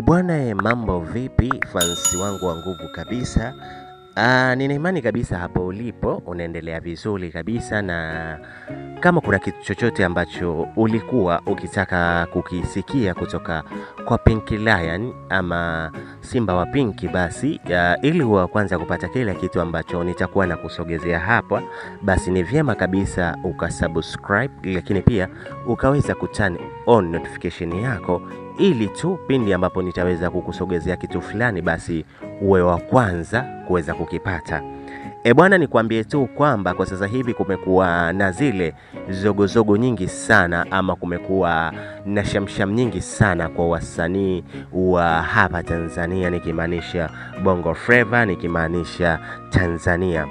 E bwana e, mambo vipi fansi wangu wa nguvu kabisa. Ah, nina imani kabisa hapo ulipo unaendelea vizuri kabisa, na kama kuna kitu chochote ambacho ulikuwa ukitaka kukisikia kutoka kwa Pink Lion ama Simba wa Pinki, basi ah, ili wa kwanza kupata kile kitu ambacho nitakuwa na kusogezea hapa, basi ni vyema kabisa ukasubscribe, lakini pia ukaweza kuturn on notification yako ili tu pindi ambapo nitaweza kukusogezea kitu fulani basi uwe wa kwanza kuweza kukipata. E bwana, nikwambie tu kwamba kwa sasa hivi kumekuwa na zile zogozogo nyingi sana, ama kumekuwa na shamsham nyingi sana kwa wasanii wa hapa Tanzania, nikimaanisha Bongo Flava, nikimaanisha Tanzania.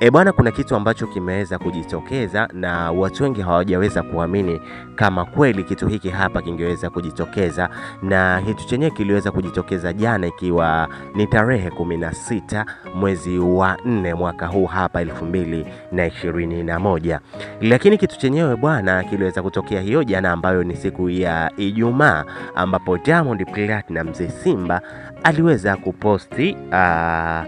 E bwana, kuna kitu ambacho kimeweza kujitokeza na watu wengi hawajaweza kuamini kama kweli kitu hiki hapa kingeweza kujitokeza, na kitu chenyewe kiliweza kujitokeza jana, ikiwa ni tarehe kumi na sita mwezi wa nne mwaka huu hapa elfu mbili na ishirini na moja. Lakini kitu chenyewe bwana kiliweza kutokea hiyo jana, ambayo ni siku ya Ijumaa, ambapo Diamond Platnumz Simba aliweza kuposti ah,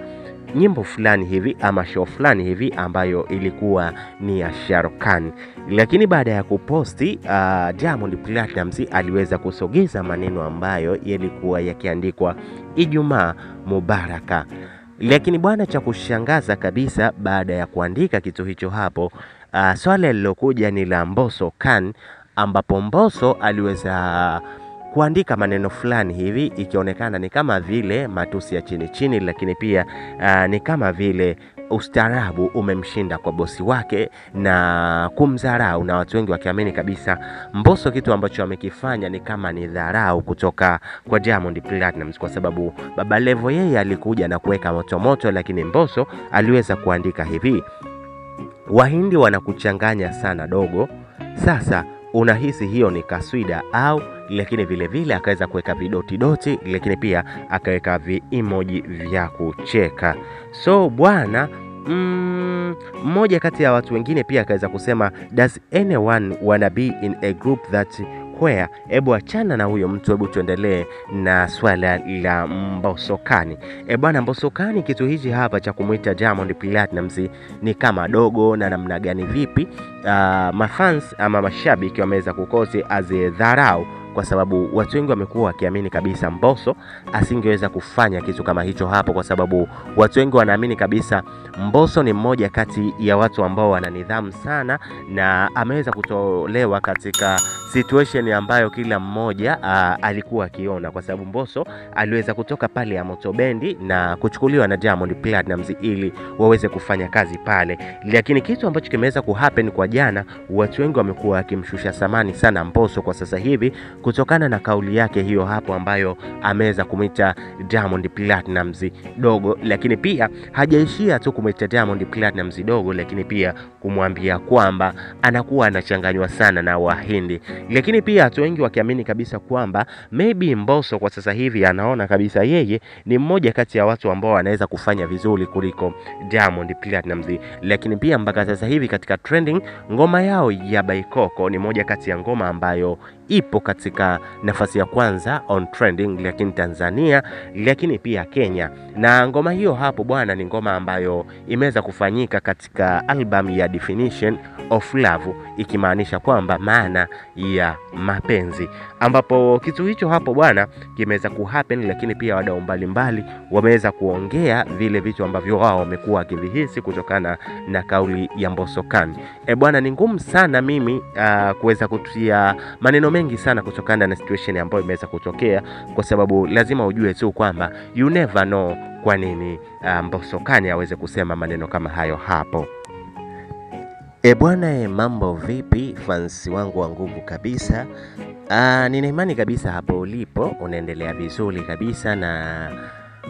nyimbo fulani hivi ama show fulani hivi ambayo ilikuwa ni ya Shahrukh Khan, lakini baada ya kuposti uh, Diamond Platnumz aliweza kusogeza maneno ambayo yalikuwa yakiandikwa Ijumaa Mubaraka. Lakini bwana, cha kushangaza kabisa, baada ya kuandika kitu hicho hapo, uh, swala lilokuja ni la Mbosso Khan, ambapo Mbosso aliweza kuandika maneno fulani hivi ikionekana ni kama vile matusi ya chini chini, lakini pia uh, ni kama vile ustaarabu umemshinda kwa bosi wake na kumdharau, na watu wengi wakiamini kabisa Mbosso kitu ambacho amekifanya ni kama ni dharau kutoka kwa Diamond Platnumz, kwa sababu Baba Levo yeye alikuja na kuweka motomoto, lakini Mbosso aliweza kuandika hivi: Wahindi wanakuchanganya sana dogo, sasa unahisi hiyo ni kaswida au lakini vile vile akaweza kuweka vidotidoti, lakini pia akaweka viimoji vya kucheka. So bwana mm, mmoja kati ya watu wengine pia akaweza kusema does anyone wanna be in a group that where, hebu achana na huyo mtu, hebu tuendelee na swala la Mbosokani. E bwana, Mbosokani, kitu hichi hapa cha kumwita Diamond Platnumz ni kama dogo na namna gani vipi? Uh, mafans ama mashabiki wameweza kukosi azidharau kwa sababu watu wengi wamekuwa wakiamini kabisa mboso asingeweza kufanya kitu kama hicho hapo, kwa sababu watu wengi wanaamini kabisa mboso ni mmoja kati ya watu ambao wana nidhamu sana, na ameweza kutolewa katika situation ambayo kila mmoja uh, alikuwa akiona, kwa sababu Mbosso aliweza kutoka pale ya Motobendi na kuchukuliwa na Diamond Platnumz ili waweze kufanya kazi pale, lakini kitu ambacho kimeweza kuhappen kwa jana, watu wengi wamekuwa wakimshusha samani sana Mbosso kwa sasa hivi kutokana na kauli yake hiyo hapo ambayo ameweza kumwita Diamond Platnumz dogo, lakini pia hajaishia tu kumwita Diamond Platnumz dogo, lakini pia kumwambia kwamba anakuwa anachanganywa sana na Wahindi, lakini pia watu wengi wakiamini kabisa kwamba maybe Mbosso kwa sasa hivi anaona kabisa yeye ni mmoja kati ya watu ambao wanaweza kufanya vizuri kuliko Diamond Platnumz, lakini pia mpaka sasa hivi katika trending ngoma yao ya Baikoko ni moja kati ya ngoma ambayo ipo katika nafasi ya kwanza on trending, lakini Tanzania, lakini pia Kenya. Na ngoma hiyo hapo bwana, ni ngoma ambayo imeweza kufanyika katika album ya Definition of Love, ikimaanisha kwamba maana ya mapenzi, ambapo kitu hicho hapo bwana kimeweza kuhappen, lakini pia wadau mbalimbali wameweza kuongea vile vitu ambavyo wao wamekuwa wakivihisi kutokana na kauli ya Mbosso Khan. E bwana, ni ngumu sana mimi uh, kuweza kutia maneno mengi sana kutokana na situation ambayo imeweza kutokea, kwa sababu lazima ujue tu kwamba you never know kwa nini uh, Mbosso Khan aweze kusema maneno kama hayo hapo. E bwana e, mambo vipi fansi wangu wa nguvu kabisa. ninaimani nina imani kabisa hapo ulipo unaendelea vizuri kabisa, na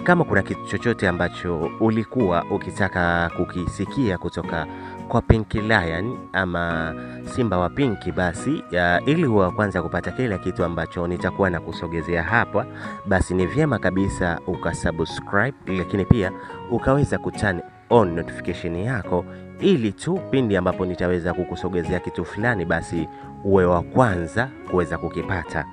kama kuna kitu chochote ambacho ulikuwa ukitaka kukisikia kutoka kwa Pink Lion ama Simba wa Pinki, basi ya, ili wa kwanza kupata kila kitu ambacho nitakuwa na kusogezea hapa, basi ni vyema kabisa ukasubscribe, lakini pia ukaweza kuturn on notification yako ili tu pindi ambapo nitaweza kukusogezea kitu fulani, basi uwe wa kwanza kuweza kukipata.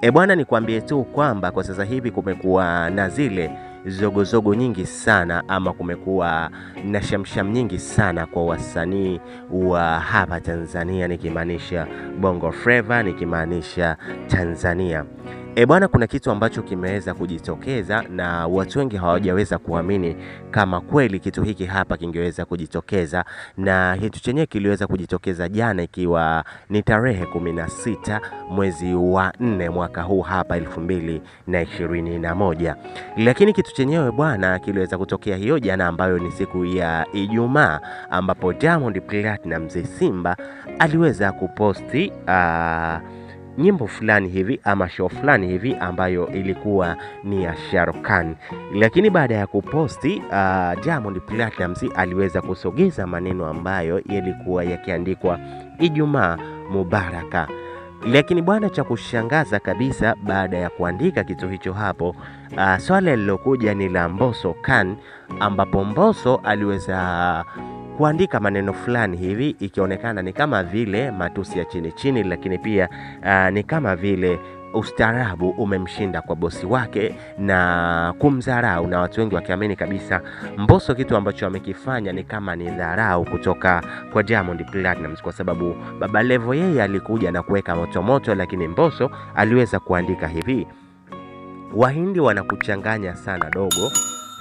E bwana, nikwambie tu kwamba kwa sasa hivi kumekuwa na zile zogozogo nyingi sana, ama kumekuwa na shamsham nyingi sana kwa wasanii wa hapa Tanzania, nikimaanisha Bongo Flava, nikimaanisha Tanzania. E bwana, kuna kitu ambacho kimeweza kujitokeza na watu wengi hawajaweza kuamini kama kweli kitu hiki hapa kingeweza kujitokeza, na kitu chenyewe kiliweza kujitokeza jana, ikiwa ni tarehe kumi na sita mwezi wa nne mwaka huu hapa elfu mbili na ishirini na moja. Lakini kitu chenyewe bwana kiliweza kutokea hiyo jana, ambayo ni siku ya Ijumaa, ambapo Diamond Platnumz Simba aliweza kuposti uh, nyimbo fulani hivi ama show fulani hivi ambayo ilikuwa ni ya Shahrukh lakini baada ya kuposti uh, Diamond Platnumz aliweza kusogeza maneno ambayo yalikuwa yakiandikwa Ijumaa Mubaraka. Lakini bwana, cha kushangaza kabisa, baada ya kuandika kitu hicho hapo, uh, swala lililokuja ni la Mbosso Khan, ambapo Mbosso aliweza kuandika maneno fulani hivi ikionekana ni kama vile matusi ya chini chini, lakini pia uh, ni kama vile ustaarabu umemshinda kwa bosi wake na kumdharau, na watu wengi wakiamini kabisa mboso kitu ambacho amekifanya ni kama ni dharau kutoka kwa Diamond Platnumz, kwa sababu Baba Levo yeye alikuja na kuweka motomoto, lakini mboso aliweza kuandika hivi: Wahindi wanakuchanganya sana dogo,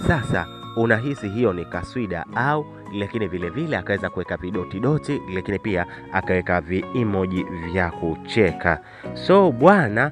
sasa unahisi hiyo ni kaswida au lakini vile vile akaweza kuweka vidotidoti, lakini pia akaweka viimoji vya kucheka. So bwana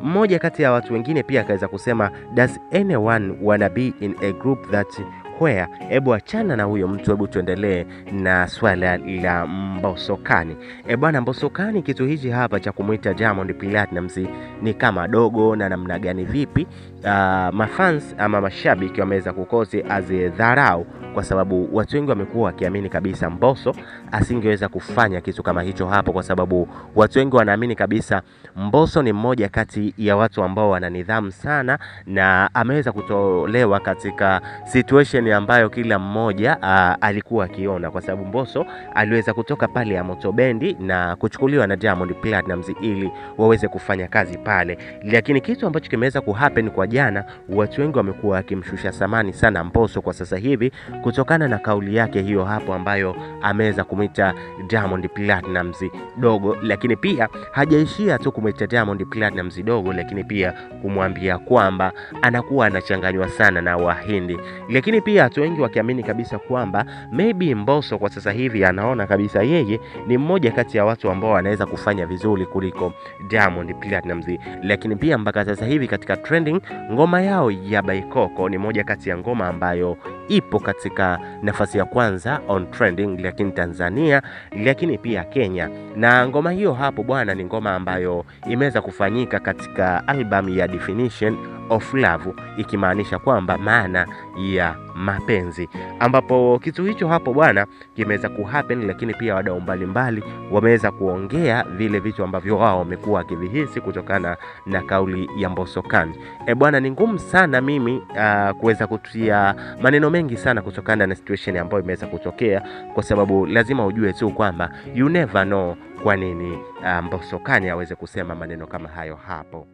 mmoja mm, kati ya watu wengine pia akaweza kusema does anyone wanna be in a group that where, hebu achana na huyo mtu, hebu tuendelee na swala la Mbosokani. E bwana, Mbosokani, kitu hichi hapa cha kumwita Diamond Platnumz ni kama dogo na namna gani vipi? Uh, mafans ama mashabiki wameweza kukosi azidharau kwa sababu watu wengi wamekuwa wakiamini kabisa Mbosso asingeweza kufanya kitu kama hicho hapo, kwa sababu watu wengi wanaamini kabisa Mbosso ni mmoja kati ya watu ambao wana nidhamu sana, na ameweza kutolewa katika situation ambayo kila mmoja uh, alikuwa akiona, kwa sababu Mbosso aliweza kutoka pale ya Motobendi na kuchukuliwa na Diamond Platnumz ili waweze kufanya kazi pale, lakini kitu ambacho kimeweza kuhappen kwa jana, watu wengi wamekuwa wakimshusha samani sana Mbosso kwa sasa hivi kutokana na kauli yake hiyo hapo ambayo ameweza kumwita Diamond Platnumz dogo, lakini pia hajaishia tu kumwita Diamond Platnumz dogo, lakini pia kumwambia kwamba anakuwa anachanganywa sana na Wahindi, lakini pia watu wengi wakiamini kabisa kwamba maybe Mbosso kwa sasa hivi anaona kabisa yeye ni mmoja kati ya watu ambao wanaweza kufanya vizuri kuliko Diamond Platnumz, lakini pia mpaka sasa hivi katika trending ngoma yao ya Baikoko ni moja kati ya ngoma ambayo ipo katika nafasi ya kwanza on trending, lakini Tanzania, lakini pia Kenya. Na ngoma hiyo hapo bwana, ni ngoma ambayo imeweza kufanyika katika album ya Definition of Love, ikimaanisha kwamba maana ya mapenzi, ambapo kitu hicho hapo bwana kimeweza kuhappen, lakini pia wadau mbalimbali wameweza kuongea vile vitu ambavyo wao wamekuwa wakivihisi kutokana na kauli ya Mbosso Khan. E bwana, ni ngumu sana mimi uh, kuweza kutia maneno mengi sana kutokana na situation ambayo imeweza kutokea, kwa sababu lazima ujue tu kwamba you never know kwa nini mbosokani Mbosso Khan aweze kusema maneno kama hayo hapo.